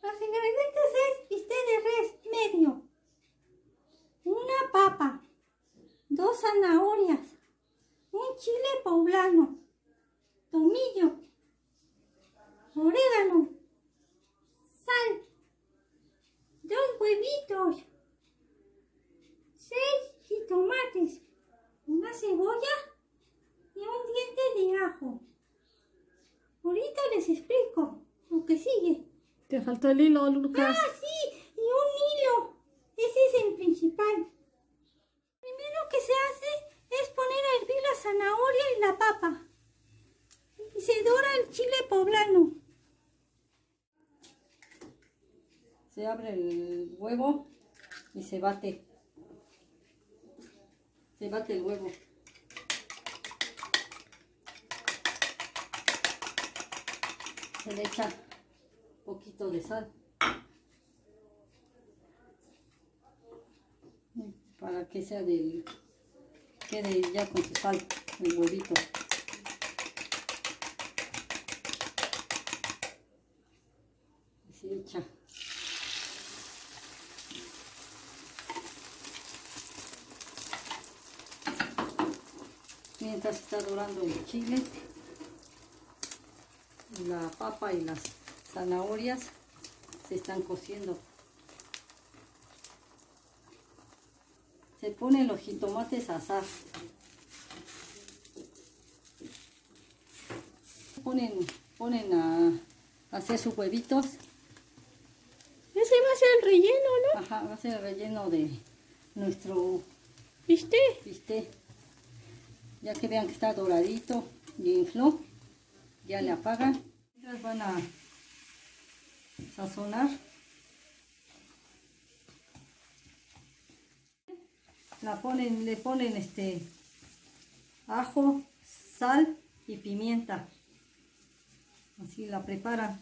Los ingredientes es bistec de res medio, una papa, dos zanahorias, un chile poblano, tomillo, orégano, sal, dos huevitos, seis jitomates, una cebolla y un diente de ajo. Ahorita les explico lo que sigue. Te faltó el hilo, Lucas. Ah, sí, y un hilo. Ese es el principal. Primero que se hace es poner a hervir la zanahoria y la papa. Y se dora el chile poblano. Se abre el huevo y se bate. Se bate el huevo. Se le echa poquito de sal. Para que sea del... quede ya con su sal el huevito. Y echa. Mientras está dorando el chile, la papa y las zanahorias se están cociendo. Se ponen los jitomates a asar. Ponen, ponen a hacer sus huevitos. Ese va a ser el relleno, ¿no? Ajá, va a ser el relleno de nuestro ¿Viste? bistec. Ya que vean que está doradito y infló, ya le apagan. Entonces van a sazonar. La ponen, le ponen este ajo, sal y pimienta. Así la preparan.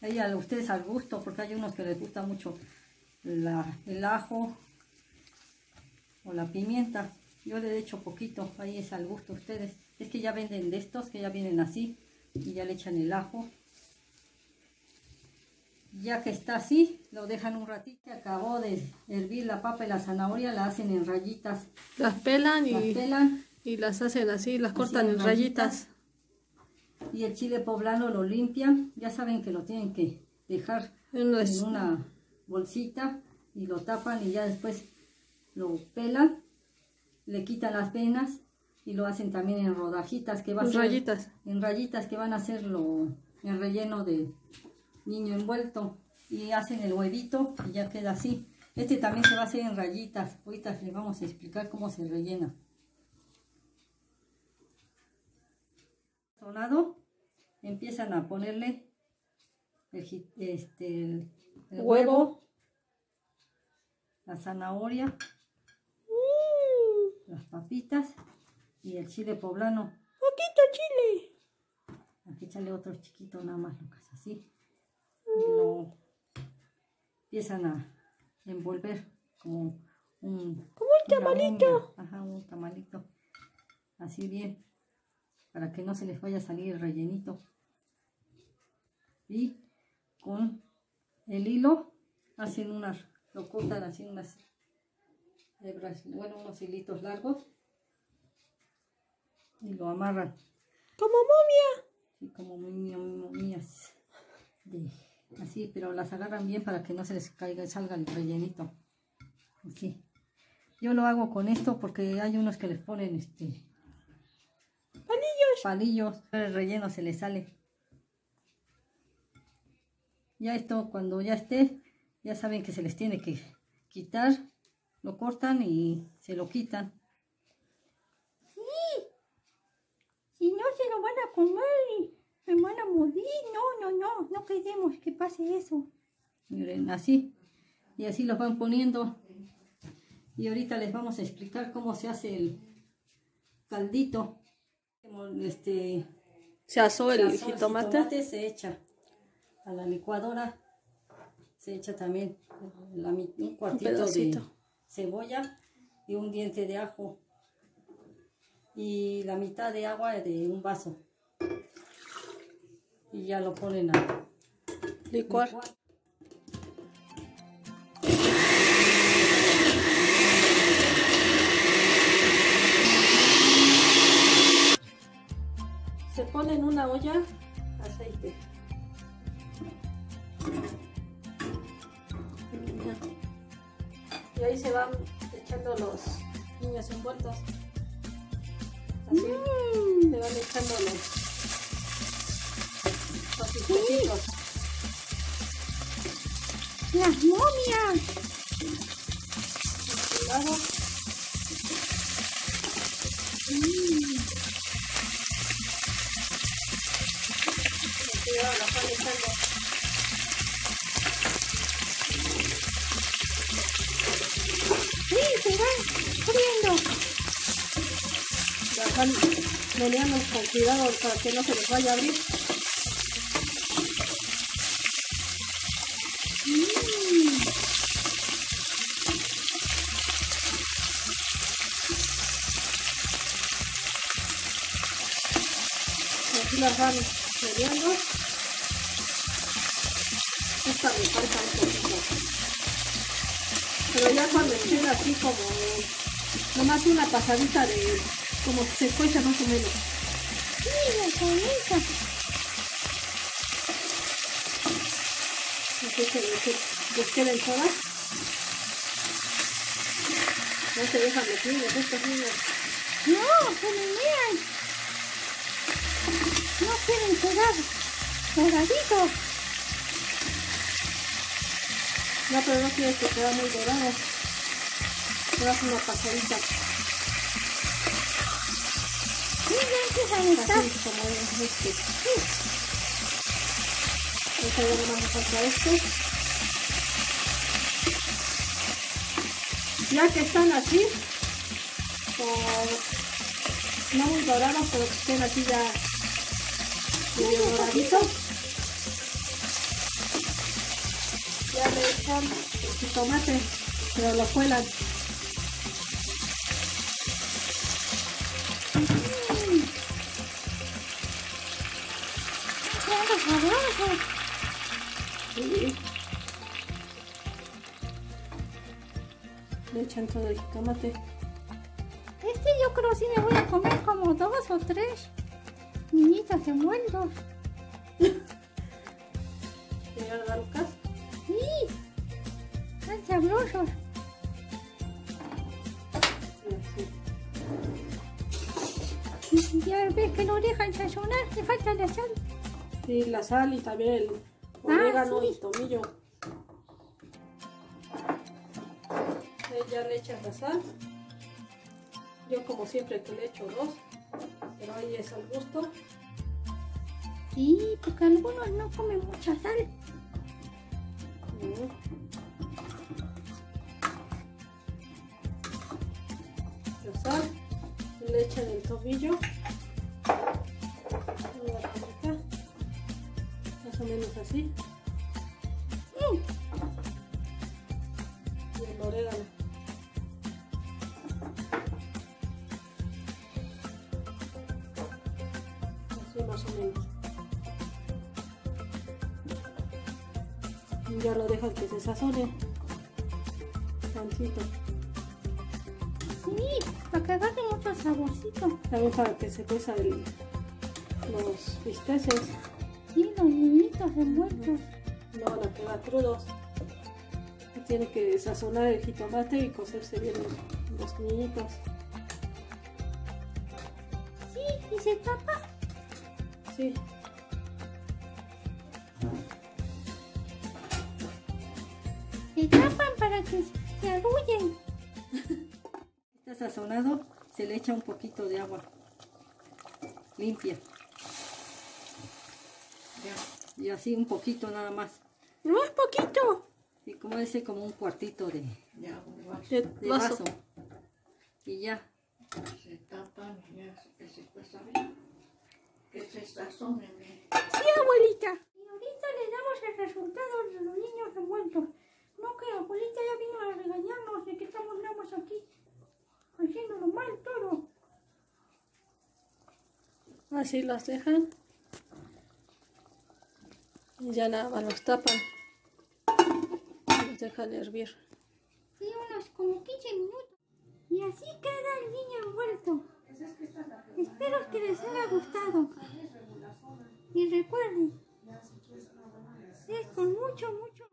Ahí a ustedes al gusto, porque hay unos que les gusta mucho la- el ajo o la pimienta. Yo le he hecho poquito, ahí es al gusto de ustedes. Es que ya venden de estos, que ya vienen así, y ya le echan el ajo. Ya que está así, lo dejan un ratito. Acabó de hervir la papa y la zanahoria, la hacen en rayitas. Las pelan y Las pelan y las hacen así, las cortan en rayitas. y el chile poblano lo limpian. Ya saben que lo tienen que dejar En en una bolsita y lo tapan y ya después lo pelan, le quitan las venas y lo hacen también en rodajitas que va a En ser rayitas. en rayitas que van a ser lo el relleno de niño envuelto y hacen el huevito y ya queda así. Este también se va a hacer en rayitas. Ahorita les vamos a explicar cómo se rellena. Sonado, empiezan a ponerle el, este, el Huevo. huevo, la zanahoria, Mm, las papitas y el chile poblano. poquito chile. Aquí échale otro chiquito nada más, Lucas, así. Y lo empiezan a envolver como un... Como un tamalito. Ajá, un tamalito. Así bien. Para que no se les vaya a salir el rellenito. Y con el hilo hacen unas, lo cortan así unas hebras, bueno, unos hilitos largos. Y lo amarran. Como momia. Sí, como muy mías. así, pero las agarran bien para que no se les caiga y salga el rellenito. Así. Yo lo hago con esto porque hay unos que les ponen este Palillos. palillos, el relleno se les sale. Ya esto, cuando ya esté, ya saben que se les tiene que quitar, lo cortan y se lo quitan. Si no se lo van a comer y me van a morir. No, no, no. No queremos que pase eso. Miren, así. Y así los van poniendo. Y ahorita les vamos a explicar cómo se hace el caldito. Este, Se asó el asó jitomate. se echa a la licuadora. Se echa también la un cuartito de cebolla y un diente de ajo y la mitad de agua de un vaso. Y ya lo ponen a licuar. licuar. Se pone en una olla aceite. Y ahí se van echando los niños envueltos. Así Mm, se van echando los, los pistecitos. las momias. Cuidado. Cuidado, la van echando. Sí, se van corriendo. Van meneando con cuidado para que no se les vaya a abrir. Mm, así las van meneando. Esta me falta un poquito. Pero ya cuando estén así como nomás una pasadita de como se cuece más o menos. que les, les queden todas. No se dejan los niños, estos niños. No, se menean. No quieren quedar doraditos. No, pero no quieres que quede muy dorado. Le das una pasadita Ya que están así, con- no muy dorados, pero que estén así ya doraditos. Ya le echan el tomate, pero lo cuelan. Le echan todo el tomate. Este yo creo sí me voy a comer como dos o tres niñitos envueltos. Señora da Lucas. Sí, están sabrosos. Ya ves que lo dejan sazonar, le falta la sal. Sí, la sal y también el Ah, orégano sí. y tomillo. Eh, Ya le echas la sal. Yo como siempre que le echo dos, pero ahí es al gusto. Sí, porque algunos no comen mucha sal. Mm. La sal, y le echan el tomillo. Menos así. Mm, Y el orégano. Así más o menos. Ya lo dejan que se sazone. Tantito. Sí, para que agarre mucho saborcito. También para que se cueza el- los bisteces. Sí, los niñitos envueltos. No van a quedar crudos. Tiene que sazonar el jitomate y cocerse bien los niñitos. Sí, y se tapa. Sí. Se tapan para que se arrullen. Está sazonado, se le echa un poquito de agua limpia. Y así un poquito nada más. No es poquito. Y como ese como un cuartito de, De de vaso. vaso. Y ya. se tapan y ya que se cueza bien, que se sazonen bien. Sí, abuelita. Y ahorita le damos el resultado de los niños envueltos. No que abuelita ya vino a regañarnos de que estamos más aquí haciéndolo mal todo. Así los dejan. Y ya nada más los tapan. Los dejan hervir. Sí, unos como 15 minutos. Y así queda el niño envuelto. Espero que les haya gustado. Y recuerden, es con mucho, mucho